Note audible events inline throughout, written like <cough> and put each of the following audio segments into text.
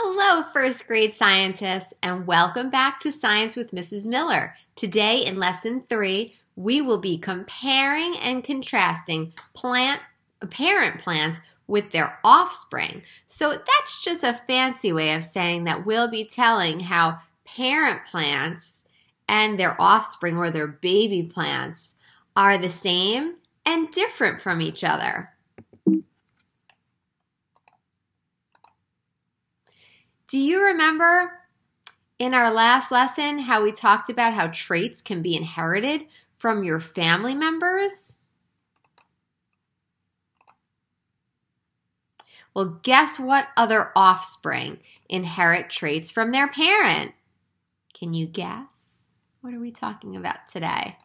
Hello, first grade scientists, and welcome back to Science with Mrs. Miller. Today, in lesson three, we will be comparing and contrasting plant, parent plants with their offspring. So that's just a fancy way of saying that we'll be telling how parent plants and their offspring or their baby plants are the same and different from each other. Do you remember in our last lesson how we talked about how traits can be inherited from your family members? Well, guess what other offspring inherit traits from their parent? Can you guess? What are we talking about today?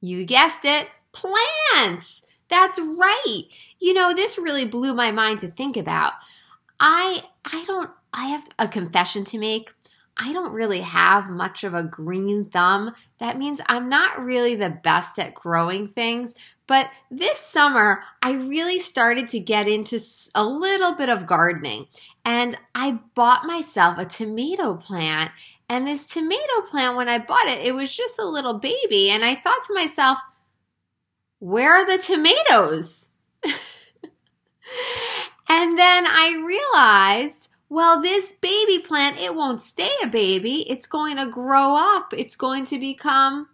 You guessed it, plants. That's right. You know, this really blew my mind to think about. I I don't I have a confession to make. I don't really have much of a green thumb. That means I'm not really the best at growing things. But this summer, I really started to get into a little bit of gardening. And I bought myself a tomato plant. And this tomato plant, when I bought it, it was just a little baby. And I thought to myself, where are the tomatoes? <laughs> And then I realized, well, this baby plant, it won't stay a baby. It's going to grow up. It's going to become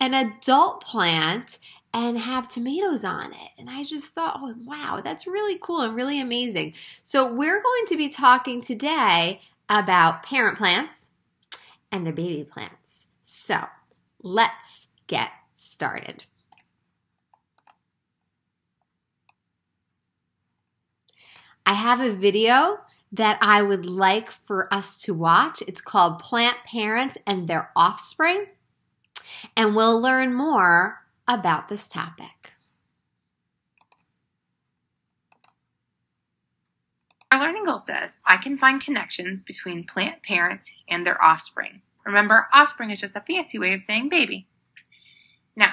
an adult plant and have tomatoes on it. And I just thought, oh, wow, that's really cool and really amazing. So, we're going to be talking today about parent plants and their baby plants. So, let's get started. I have a video that I would like for us to watch. It's called Plant Parents and Their Offspring. And we'll learn more about this topic. Our learning goal says I can find connections between plant parents and their offspring. Remember, offspring is just a fancy way of saying baby. Now,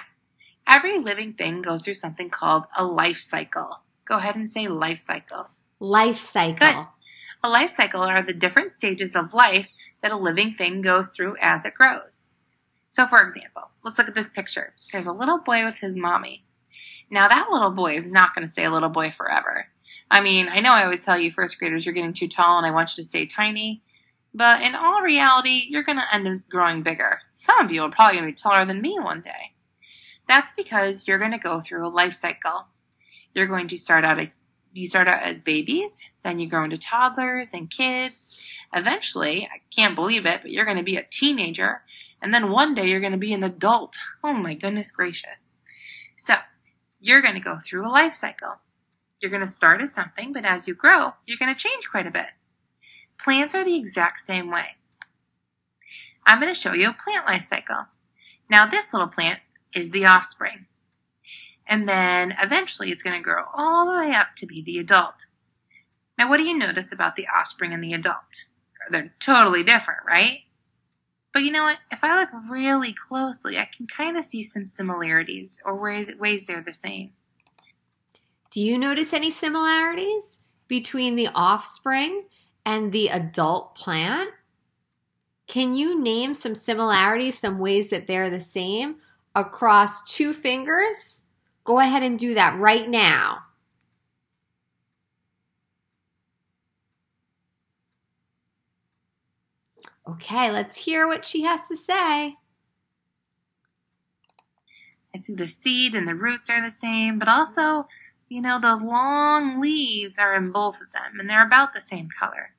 every living thing goes through something called a life cycle. Go ahead and say life cycle. Life cycle. A life cycle are the different stages of life that a living thing goes through as it grows. So, for example, let's look at this picture. There's a little boy with his mommy. Now, that little boy is not going to stay a little boy forever. I mean, I know I always tell you first graders you're getting too tall and I want you to stay tiny, but in all reality, you're going to end up growing bigger. Some of you are probably going to be taller than me one day. That's because you're going to go through a life cycle. You're going to start out as you start out as babies, then you grow into toddlers and kids. Eventually, I can't believe it, but you're going to be a teenager, and then one day you're going to be an adult. Oh my goodness gracious. So, you're going to go through a life cycle. You're going to start as something, but as you grow, you're going to change quite a bit. Plants are the exact same way. I'm going to show you a plant life cycle. Now, this little plant is the offspring. And then eventually it's going to grow all the way up to be the adult. Now, what do you notice about the offspring and the adult? They're totally different, right? But you know what? If I look really closely, I can kind of see some similarities or ways they're the same. Do you notice any similarities between the offspring and the adult plant? Can you name some similarities, some ways that they're the same across two fingers? Go ahead and do that right now. Okay, let's hear what she has to say. I think the seed and the roots are the same, but also, you know, those long leaves are in both of them, and they're about the same color.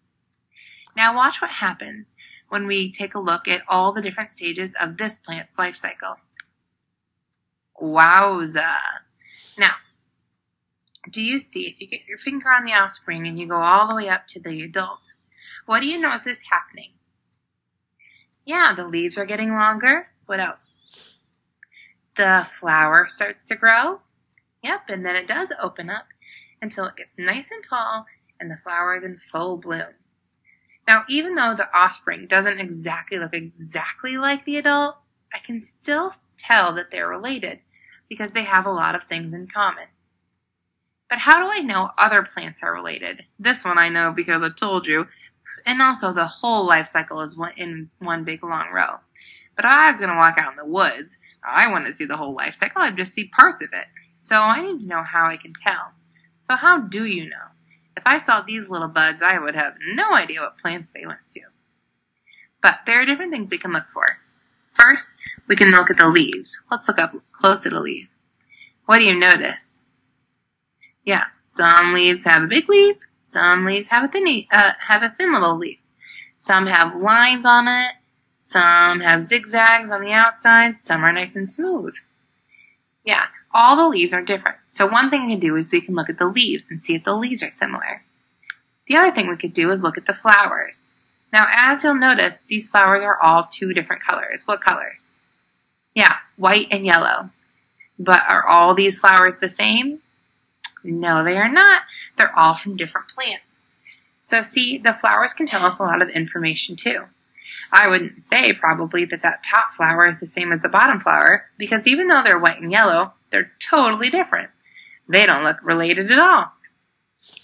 Now watch what happens when we take a look at all the different stages of this plant's life cycle. Wowza. Now, do you see, if you get your finger on the offspring and you go all the way up to the adult, what do you notice is happening? Yeah, the leaves are getting longer. What else? The flower starts to grow. Yep, and then it does open up until it gets nice and tall and the flower is in full bloom. Now, even though the offspring doesn't exactly look exactly like the adult, I can still tell that they're related because they have a lot of things in common. But how do I know other plants are related? This one I know because I told you. And also the whole life cycle is in one big long row. But I was going to walk out in the woods. I want to see the whole life cycle. I just see parts of it. So I need to know how I can tell. So how do you know? If I saw these little buds, I would have no idea what plants they went to. But there are different things we can look for. First, we can look at the leaves. Let's look up close at a leaf. What do you notice? Yeah, some leaves have a big leaf, some leaves have a thin, uh, have a thin little leaf. Some have lines on it, some have zigzags on the outside, some are nice and smooth. Yeah, all the leaves are different. So one thing we can do is we can look at the leaves and see if the leaves are similar. The other thing we could do is look at the flowers. Now, as you'll notice, these flowers are all two different colors. What colors? Yeah, white and yellow. But are all these flowers the same? No, they are not. They're all from different plants. So see, the flowers can tell us a lot of information too. I wouldn't say probably that that top flower is the same as the bottom flower because even though they're white and yellow, they're totally different. They don't look related at all.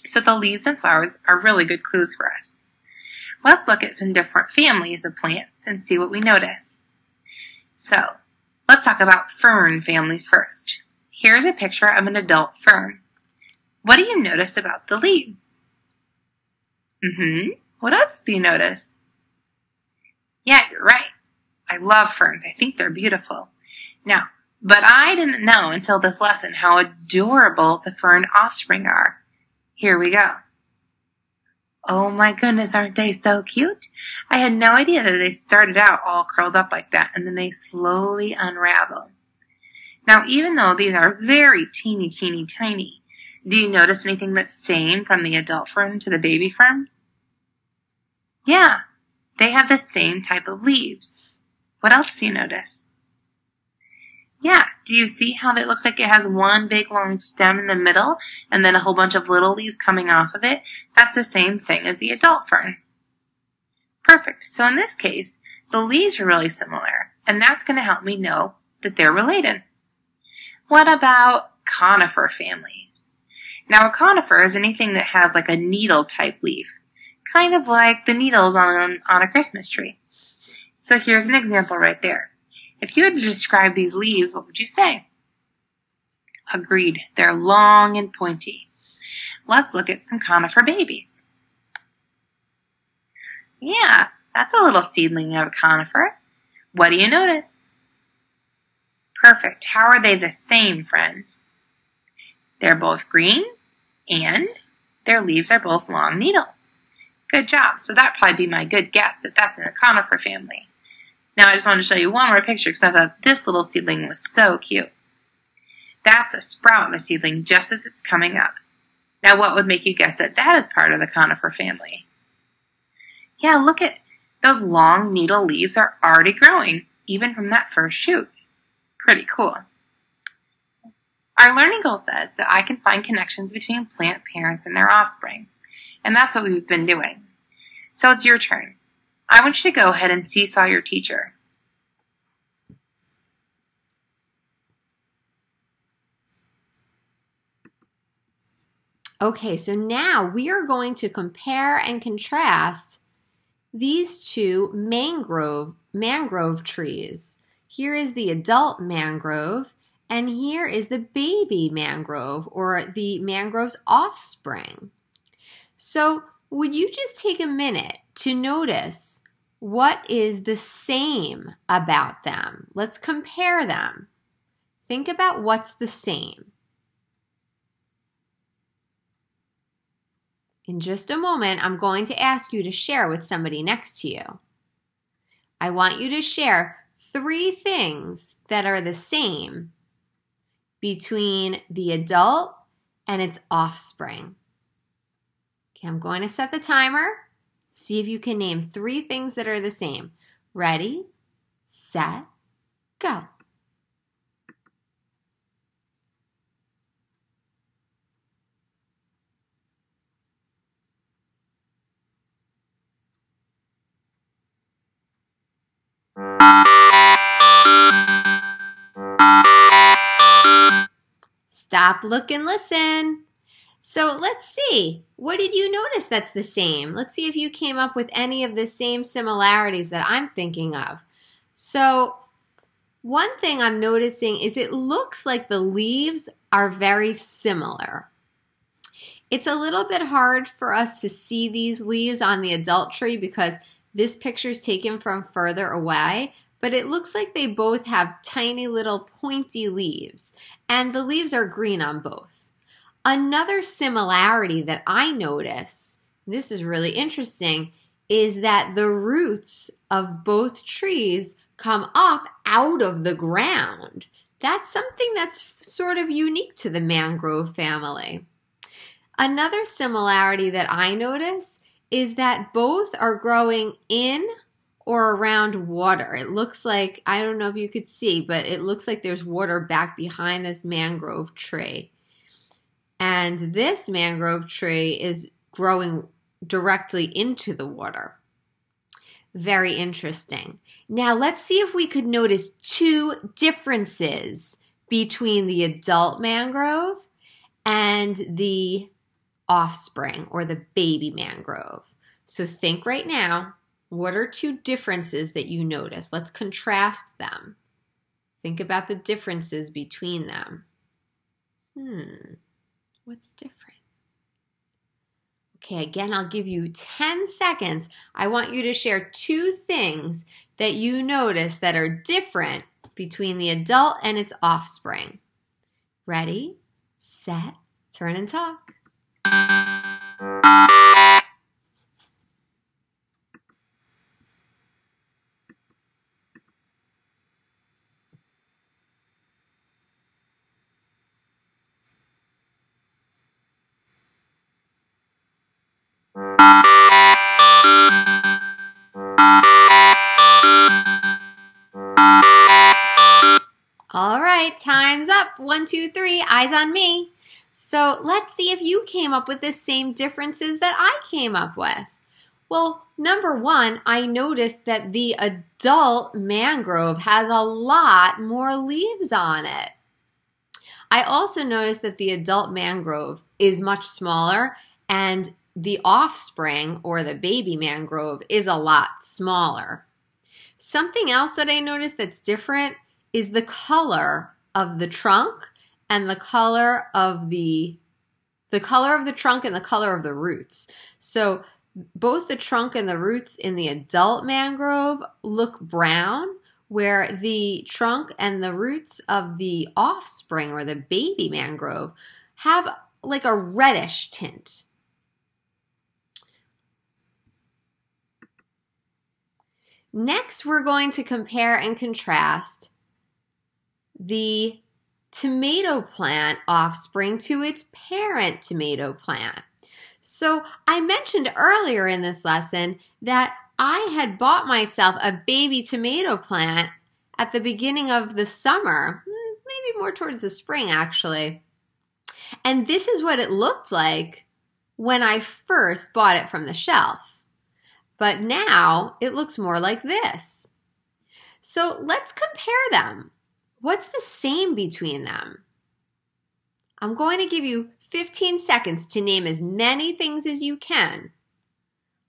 So the leaves and flowers are really good clues for us. Let's look at some different families of plants and see what we notice. So, let's talk about fern families first. Here's a picture of an adult fern. What do you notice about the leaves? Mm-hmm. What else do you notice? Yeah, you're right. I love ferns. I think they're beautiful. Now, but I didn't know until this lesson how adorable the fern offspring are. Here we go. Oh my goodness, aren't they so cute? I had no idea that they started out all curled up like that and then they slowly unravel. Now, even though these are very teeny, teeny, tiny, do you notice anything that's same from the adult fern to the baby fern? Yeah, they have the same type of leaves. What else do you notice? Yeah, do you see how it looks like it has one big long stem in the middle and then a whole bunch of little leaves coming off of it? That's the same thing as the adult fern. Perfect. So in this case, the leaves are really similar, and that's going to help me know that they're related. What about conifer families? Now, a conifer is anything that has like a needle type leaf, kind of like the needles on, on a Christmas tree. So here's an example right there. If you had to describe these leaves, what would you say? Agreed, they're long and pointy. Let's look at some conifer babies. Yeah, that's a little seedling of a conifer. What do you notice? Perfect. How are they the same, friend? They're both green and their leaves are both long needles. Good job. So that'd probably be my good guess that that's in a conifer family. Now I just want to show you one more picture because I thought this little seedling was so cute. That's a sprout a seedling just as it's coming up. Now what would make you guess that that is part of the conifer family? Yeah, look at those long needle leaves are already growing, even from that first shoot. Pretty cool. Our learning goal says that I can find connections between plant parents and their offspring. And that's what we've been doing. So it's your turn. I want you to go ahead and seesaw your teacher. Okay, so now we are going to compare and contrast these two mangrove mangrove trees. Here is the adult mangrove and here is the baby mangrove or the mangrove's offspring. So, would you just take a minute to notice what is the same about them? Let's compare them. Think about what's the same. In just a moment, I'm going to ask you to share with somebody next to you. I want you to share three things that are the same between the adult and its offspring. Okay, I'm going to set the timer. See if you can name three things that are the same. Ready, set, go. Stop, look, and listen. So let's see. What did you notice that's the same? Let's see if you came up with any of the same similarities that I'm thinking of. So, one thing I'm noticing is it looks like the leaves are very similar. It's a little bit hard for us to see these leaves on the adult tree because this picture is taken from further away, but it looks like they both have tiny little pointy leaves, and the leaves are green on both. Another similarity that I notice, this is really interesting, is that the roots of both trees come up out of the ground. That's something that's sort of unique to the mangrove family. Another similarity that I notice is that both are growing in or around water. It looks like, I don't know if you could see, but it looks like there's water back behind this mangrove tree. And this mangrove tree is growing directly into the water. Very interesting. Now let's see if we could notice two differences between the adult mangrove and the offspring or the baby mangrove. So think right now, what are two differences that you notice? Let's contrast them. Think about the differences between them. Hmm, what's different? Okay, again, I'll give you 10 seconds. I want you to share two things that you notice that are different between the adult and its offspring. Ready, set, turn, and talk. Right, time's up. One, two, three, eyes on me. So let's see if you came up with the same differences that I came up with. Well, number one, I noticed that the adult mangrove has a lot more leaves on it. I also noticed that the adult mangrove is much smaller and the offspring or the baby mangrove is a lot smaller. Something else that I noticed that's different is the color of the trunk and the color of the the color of the trunk and the color of the roots. So both the trunk and the roots in the adult mangrove look brown, where the trunk and the roots of the offspring or the baby mangrove have like a reddish tint. Next, we're going to compare and contrast the tomato plant offspring to its parent tomato plant. So I mentioned earlier in this lesson that I had bought myself a baby tomato plant at the beginning of the summer, maybe more towards the spring actually. And this is what it looked like when I first bought it from the shelf. But now it looks more like this. So let's compare them. What's the same between them? I'm going to give you 15 seconds to name as many things as you can.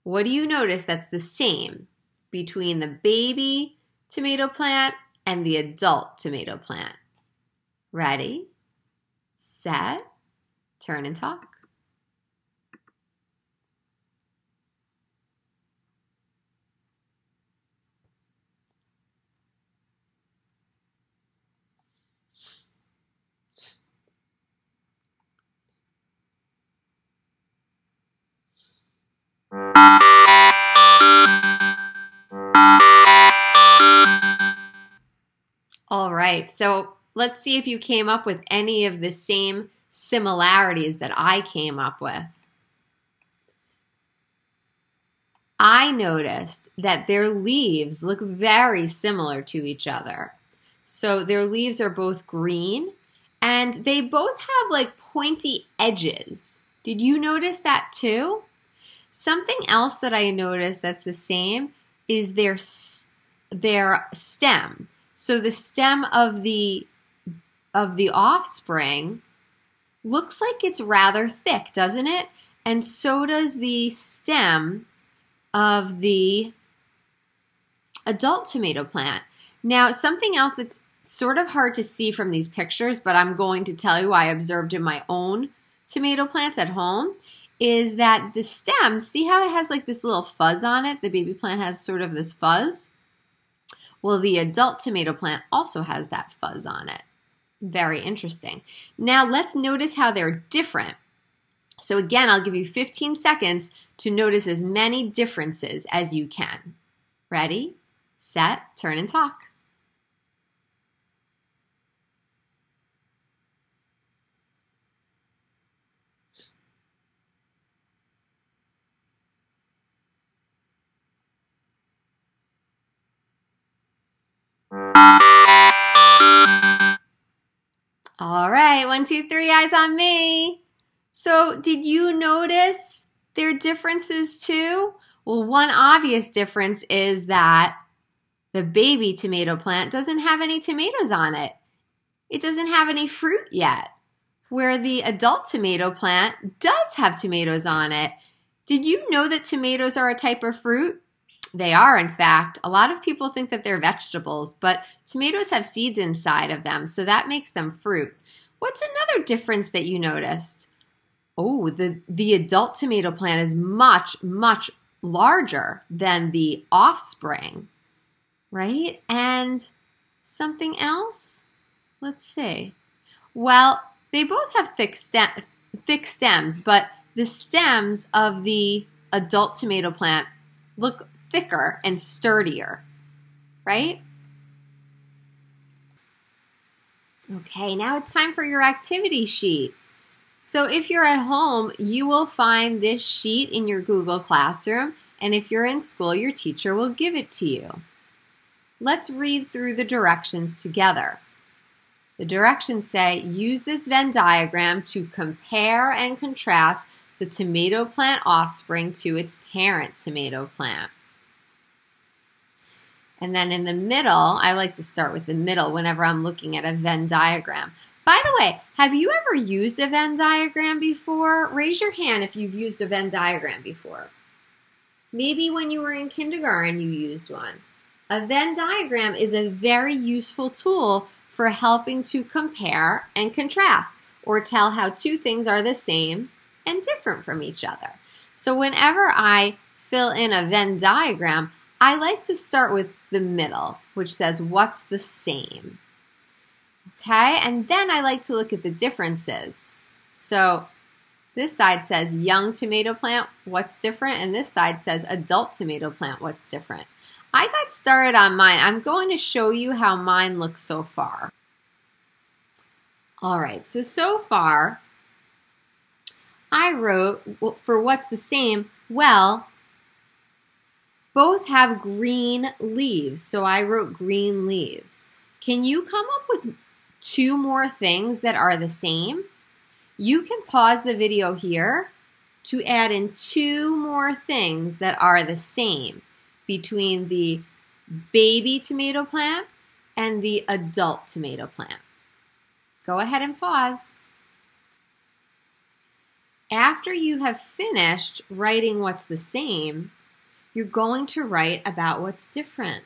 What do you notice that's the same between the baby tomato plant and the adult tomato plant? Ready, set, turn and talk. All right, so let's see if you came up with any of the same similarities that I came up with. I noticed that their leaves look very similar to each other. So their leaves are both green and they both have like pointy edges. Did you notice that too? Something else that I noticed that's the same is their their stem. So the stem of the of the offspring looks like it's rather thick, doesn't it? And so does the stem of the adult tomato plant. Now, something else that's sort of hard to see from these pictures, but I'm going to tell you I observed in my own tomato plants at home is that the stem, see how it has like this little fuzz on it? The baby plant has sort of this fuzz. Well, the adult tomato plant also has that fuzz on it. Very interesting. Now let's notice how they're different. So again, I'll give you 15 seconds to notice as many differences as you can. Ready, set, turn, and talk. All right, one, two, three, eyes on me. So, did you notice their differences too? Well, one obvious difference is that the baby tomato plant doesn't have any tomatoes on it. It doesn't have any fruit yet. Where the adult tomato plant does have tomatoes on it. Did you know that tomatoes are a type of fruit? They are, in fact. A lot of people think that they're vegetables, but tomatoes have seeds inside of them, so that makes them fruit. What's another difference that you noticed? Oh, the, the adult tomato plant is much, much larger than the offspring, right? And something else? Let's see. Well, they both have thick, stem, thick stems, but the stems of the adult tomato plant look thicker and sturdier, right? Okay, now it's time for your activity sheet. So if you're at home, you will find this sheet in your Google Classroom, and if you're in school, your teacher will give it to you. Let's read through the directions together. The directions say, use this Venn diagram to compare and contrast the tomato plant offspring to its parent tomato plant. And then in the middle, I like to start with the middle whenever I'm looking at a Venn diagram. By the way, have you ever used a Venn diagram before? Raise your hand if you've used a Venn diagram before. Maybe when you were in kindergarten you used one. A Venn diagram is a very useful tool for helping to compare and contrast or tell how two things are the same and different from each other. So whenever I fill in a Venn diagram, I like to start with the middle, which says what's the same. Okay, and then I like to look at the differences. So this side says young tomato plant, what's different? And this side says adult tomato plant, what's different? I got started on mine. I'm going to show you how mine looks so far. All right, so so far, I wrote for what's the same, well, both have green leaves, so I wrote green leaves. Can you come up with two more things that are the same? You can pause the video here to add in two more things that are the same between the baby tomato plant and the adult tomato plant. Go ahead and pause. After you have finished writing what's the same, you're going to write about what's different.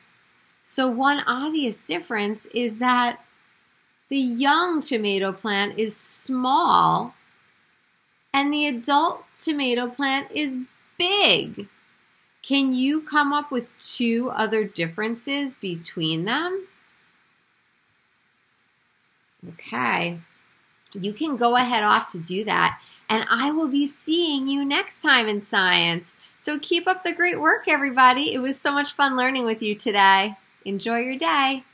So, one obvious difference is that the young tomato plant is small and the adult tomato plant is big. Can you come up with two other differences between them? Okay, you can go ahead off to do that, and I will be seeing you next time in science. So keep up the great work, everybody. It was so much fun learning with you today. Enjoy your day.